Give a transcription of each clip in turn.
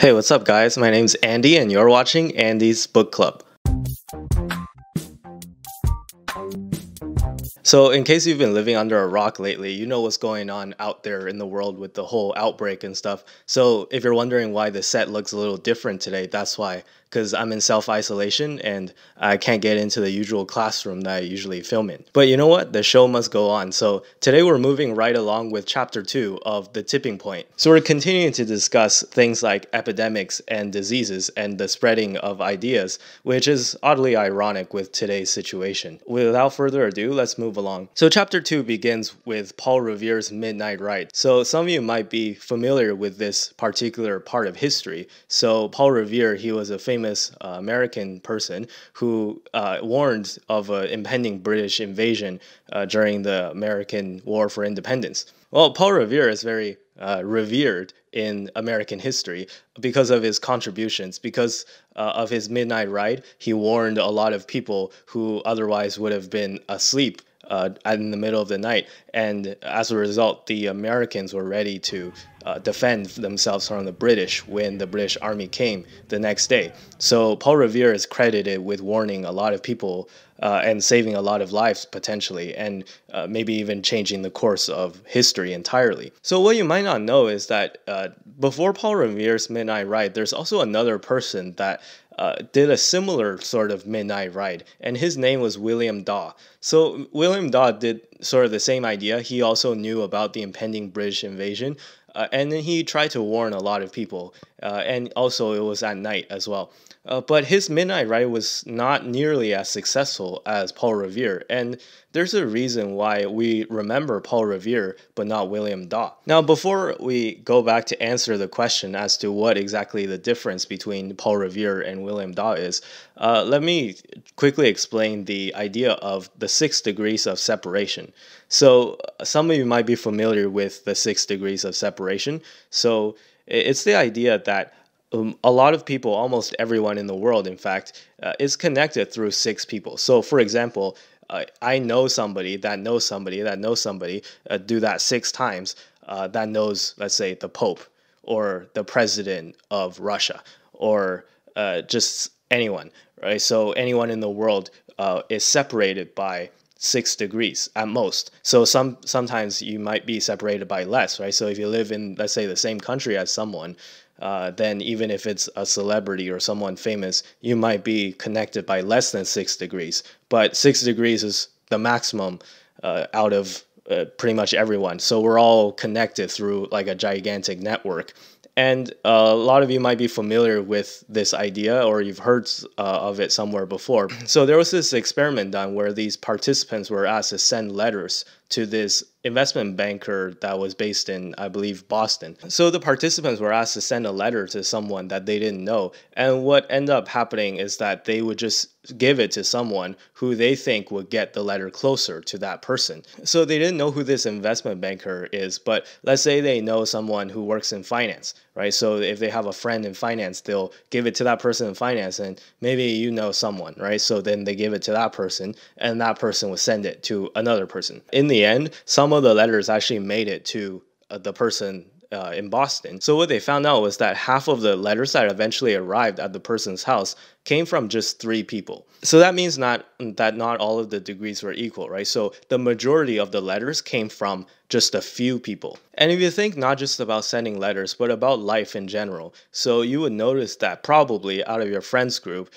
Hey, what's up, guys? My name's Andy, and you're watching Andy's Book Club. So, in case you've been living under a rock lately, you know what's going on out there in the world with the whole outbreak and stuff. So, if you're wondering why the set looks a little different today, that's why because I'm in self isolation and I can't get into the usual classroom that I usually film in. But you know what? The show must go on. So today we're moving right along with chapter two of The Tipping Point. So we're continuing to discuss things like epidemics and diseases and the spreading of ideas, which is oddly ironic with today's situation. Without further ado, let's move along. So chapter two begins with Paul Revere's Midnight Ride. So some of you might be familiar with this particular part of history. So Paul Revere, he was a famous famous uh, American person who uh, warned of an impending British invasion uh, during the American War for Independence. Well, Paul Revere is very uh, revered in American history because of his contributions, because uh, of his midnight ride. He warned a lot of people who otherwise would have been asleep uh, in the middle of the night. And as a result, the Americans were ready to uh, defend themselves from the British when the British army came the next day. So Paul Revere is credited with warning a lot of people uh, and saving a lot of lives potentially, and uh, maybe even changing the course of history entirely. So, what you might not know is that uh, before Paul Revere's Midnight Ride, there's also another person that uh, did a similar sort of midnight ride, and his name was William Daw. So William Daw did sort of the same idea. He also knew about the impending British invasion, uh, and then he tried to warn a lot of people, uh, and also it was at night as well. Uh, but his midnight ride was not nearly as successful as Paul Revere, and there's a reason why we remember Paul Revere but not William Daw. Now, before we go back to answer the question as to what exactly the difference between Paul Revere and William Daw is, uh, let me quickly explain the idea of the six degrees of separation. So, some of you might be familiar with the six degrees of separation. So, it's the idea that um, a lot of people, almost everyone in the world, in fact, uh, is connected through six people. So, for example, uh, I know somebody that knows somebody that knows somebody, uh, do that six times, uh, that knows, let's say, the Pope or the president of Russia or uh, just anyone, right? So, anyone in the world uh, is separated by six degrees at most. So some sometimes you might be separated by less, right? So if you live in let's say the same country as someone, uh, then even if it's a celebrity or someone famous, you might be connected by less than six degrees. But six degrees is the maximum uh, out of uh, pretty much everyone. So we're all connected through like a gigantic network. And a lot of you might be familiar with this idea or you've heard uh, of it somewhere before. So there was this experiment done where these participants were asked to send letters to this investment banker that was based in, I believe, Boston. So the participants were asked to send a letter to someone that they didn't know. And what ended up happening is that they would just give it to someone who they think would get the letter closer to that person. So they didn't know who this investment banker is, but let's say they know someone who works in finance, right? So if they have a friend in finance, they'll give it to that person in finance, and maybe you know someone, right? So then they give it to that person, and that person will send it to another person. In the end, some of the letters actually made it to uh, the person uh, in Boston. So what they found out was that half of the letters that eventually arrived at the person's house came from just three people. So that means not that not all of the degrees were equal, right? So the majority of the letters came from just a few people. And if you think not just about sending letters, but about life in general, so you would notice that probably out of your friends group,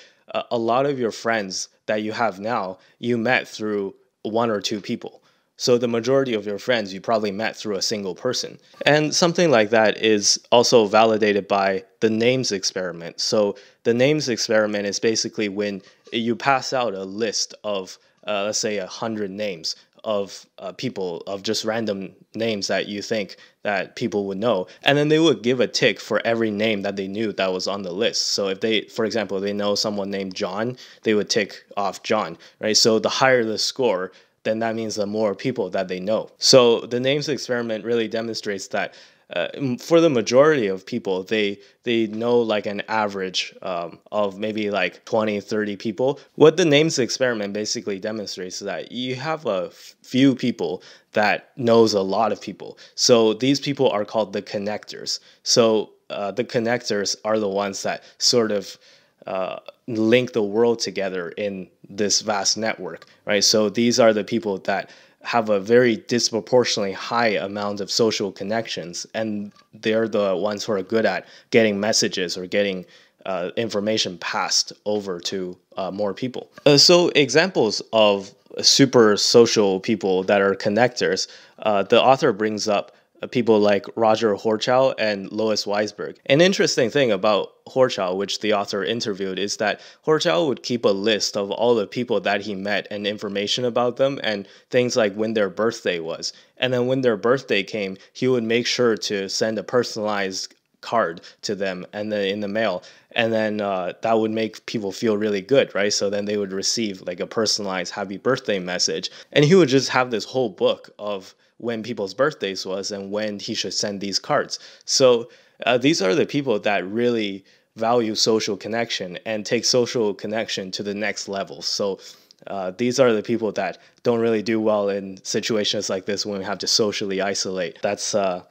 a lot of your friends that you have now, you met through one or two people. So the majority of your friends you probably met through a single person. And something like that is also validated by the names experiment. So the names experiment is basically when you pass out a list of, uh, let's say, a hundred names of uh, people of just random names that you think that people would know and then they would give a tick for every name that they knew that was on the list so if they for example they know someone named john they would tick off john right so the higher the score then that means the more people that they know. So the names experiment really demonstrates that uh, for the majority of people, they they know like an average um, of maybe like 20, 30 people. What the names experiment basically demonstrates is that you have a few people that knows a lot of people. So these people are called the connectors. So uh, the connectors are the ones that sort of uh, link the world together in this vast network, right? So these are the people that have a very disproportionately high amount of social connections, and they're the ones who are good at getting messages or getting uh, information passed over to uh, more people. Uh, so examples of super social people that are connectors, uh, the author brings up people like Roger Horchow and Lois Weisberg. An interesting thing about Horchow, which the author interviewed, is that Horchow would keep a list of all the people that he met and information about them and things like when their birthday was. And then when their birthday came, he would make sure to send a personalized card to them and then in the mail and then uh, that would make people feel really good right so then they would receive like a personalized happy birthday message and he would just have this whole book of when people's birthdays was and when he should send these cards. So uh, these are the people that really value social connection and take social connection to the next level. So uh, these are the people that don't really do well in situations like this when we have to socially isolate. That's uh,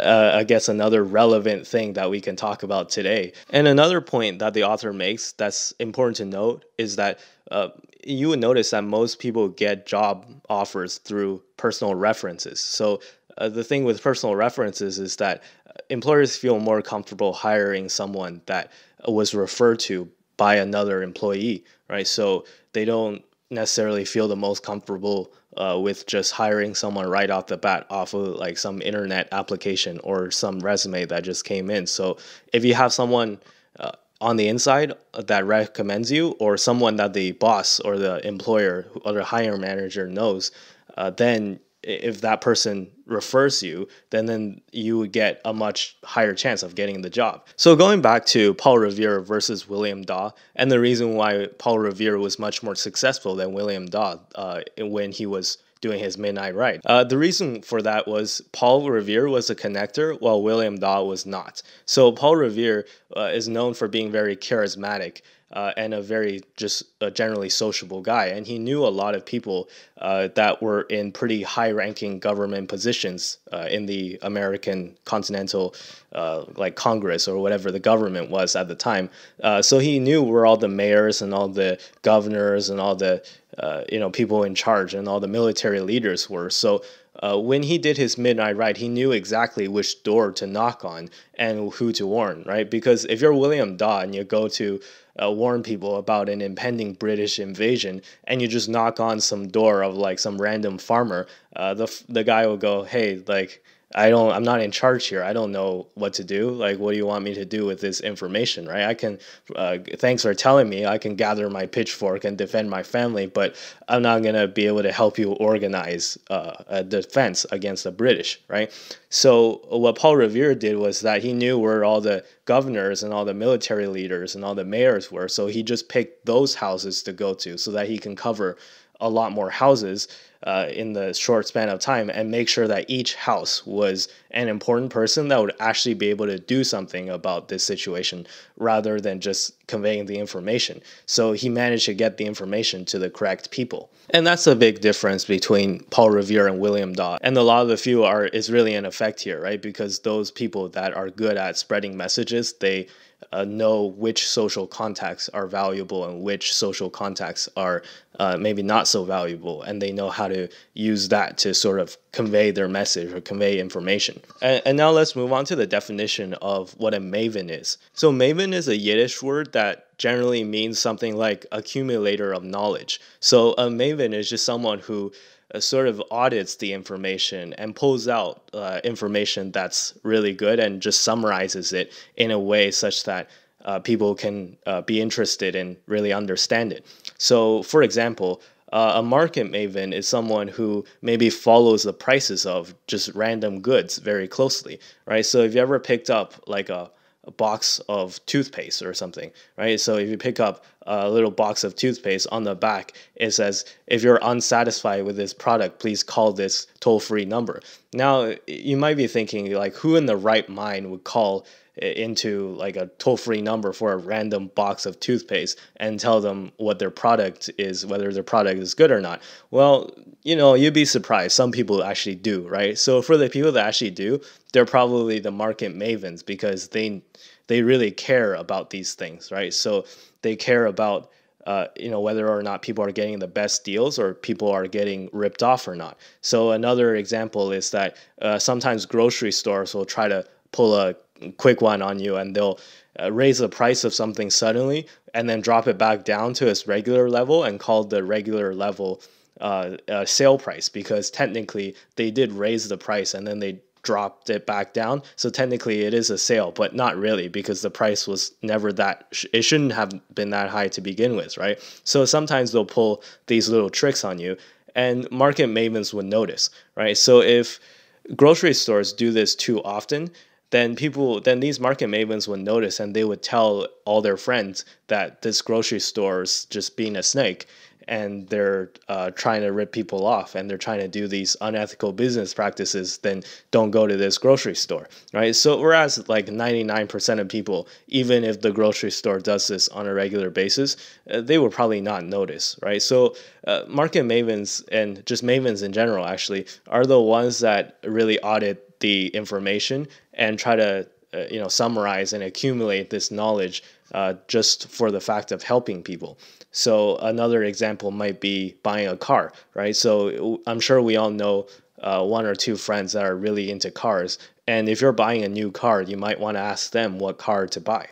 uh, I guess another relevant thing that we can talk about today. And another point that the author makes that's important to note is that uh, you would notice that most people get job offers through personal references. So uh, the thing with personal references is that uh, employers feel more comfortable hiring someone that was referred to by another employee, right? So they don't necessarily feel the most comfortable uh, with just hiring someone right off the bat off of like some internet application or some resume that just came in. So if you have someone on the inside that recommends you or someone that the boss or the employer or the hiring manager knows, uh, then if that person refers you, then then you would get a much higher chance of getting the job. So going back to Paul Revere versus William Daw, and the reason why Paul Revere was much more successful than William Daw uh, when he was doing his midnight ride. Uh, the reason for that was Paul Revere was a connector while William Daw was not. So Paul Revere uh, is known for being very charismatic uh, and a very just a generally sociable guy. And he knew a lot of people uh, that were in pretty high ranking government positions uh, in the American continental, uh, like Congress or whatever the government was at the time. Uh, so he knew where all the mayors and all the governors and all the uh, you know people in charge and all the military leaders were. So uh, when he did his midnight ride, he knew exactly which door to knock on and who to warn, right? Because if you're William Daw and you go to uh, warn people about an impending British invasion and you just knock on some door of like some random farmer, uh, the the guy will go, "Hey, like." I don't I'm not in charge here. I don't know what to do. Like what do you want me to do with this information, right? I can uh, thanks for telling me. I can gather my pitchfork and defend my family, but I'm not going to be able to help you organize uh, a defense against the British, right? So what Paul Revere did was that he knew where all the governors and all the military leaders and all the mayors were, so he just picked those houses to go to so that he can cover a lot more houses uh, in the short span of time and make sure that each house was an important person that would actually be able to do something about this situation rather than just conveying the information. So he managed to get the information to the correct people. And that's a big difference between Paul Revere and William Daw. And a lot of the few are is really an effect here, right? Because those people that are good at spreading messages, they uh, know which social contacts are valuable and which social contacts are uh, maybe not so valuable, and they know how to use that to sort of convey their message or convey information. And, and now let's move on to the definition of what a maven is. So, maven is a Yiddish word that generally means something like accumulator of knowledge. So, a maven is just someone who uh, sort of audits the information and pulls out uh, information that's really good and just summarizes it in a way such that uh, people can uh, be interested and really understand it. So, for example, uh, a market maven is someone who maybe follows the prices of just random goods very closely, right? So, if you ever picked up like a a box of toothpaste or something, right? So if you pick up a little box of toothpaste on the back, it says, if you're unsatisfied with this product, please call this toll free number. Now, you might be thinking, like, who in the right mind would call into like a toll free number for a random box of toothpaste and tell them what their product is, whether their product is good or not. Well, you know, you'd be surprised. Some people actually do, right? So for the people that actually do, they're probably the market mavens because they they really care about these things, right? So they care about uh, you know whether or not people are getting the best deals or people are getting ripped off or not. So another example is that uh, sometimes grocery stores will try to pull a quick one on you and they'll uh, raise the price of something suddenly and then drop it back down to its regular level and call the regular level uh, sale price because technically they did raise the price and then they dropped it back down. So technically it is a sale, but not really because the price was never that, it shouldn't have been that high to begin with, right? So sometimes they'll pull these little tricks on you and market mavens would notice, right? So if grocery stores do this too often, then people then these market mavens would notice and they would tell all their friends that this grocery store is just being a snake and they're uh, trying to rip people off and they're trying to do these unethical business practices, then don't go to this grocery store, right? So, whereas like 99% of people, even if the grocery store does this on a regular basis, uh, they will probably not notice, right? So, uh, market mavens and just mavens in general actually are the ones that really audit the information and try to uh, you know summarize and accumulate this knowledge uh, just for the fact of helping people. So another example might be buying a car, right? So I'm sure we all know uh, one or two friends that are really into cars. And if you're buying a new car, you might want to ask them what car to buy.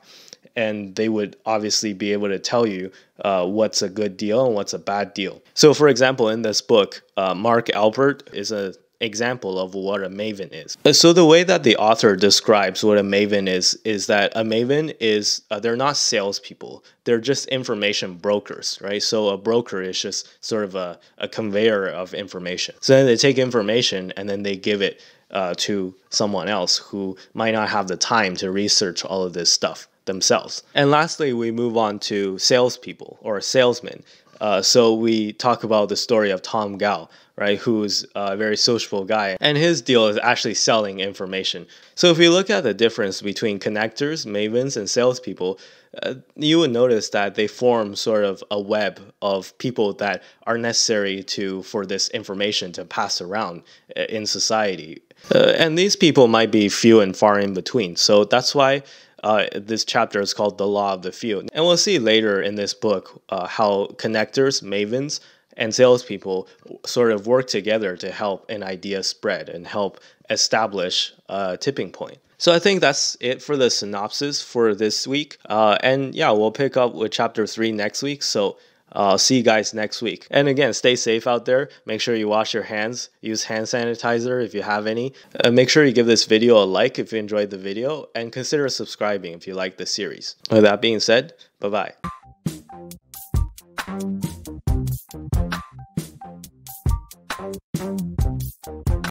And they would obviously be able to tell you uh, what's a good deal and what's a bad deal. So, for example, in this book, uh, Mark Alpert is a example of what a maven is. Uh, so the way that the author describes what a maven is is that a maven is uh, they're not salespeople; they're just information brokers, right? So a broker is just sort of a, a conveyor of information. So then they take information and then they give it uh, to someone else who might not have the time to research all of this stuff themselves. And lastly, we move on to salespeople or salesmen. Uh, so we talk about the story of Tom Gau, right, who's a very sociable guy, and his deal is actually selling information. So if we look at the difference between connectors, mavens, and salespeople, uh, you would notice that they form sort of a web of people that are necessary to for this information to pass around uh, in society. Uh, and these people might be few and far in between. So that's why uh, this chapter is called The Law of the Few. And we'll see later in this book uh, how connectors, mavens, and salespeople sort of work together to help an idea spread and help establish a tipping point. So I think that's it for the synopsis for this week. Uh, and yeah, we'll pick up with chapter three next week. So I'll see you guys next week. And again, stay safe out there. Make sure you wash your hands. Use hand sanitizer if you have any. Uh, make sure you give this video a like if you enjoyed the video. And consider subscribing if you like the series. With that being said, bye bye.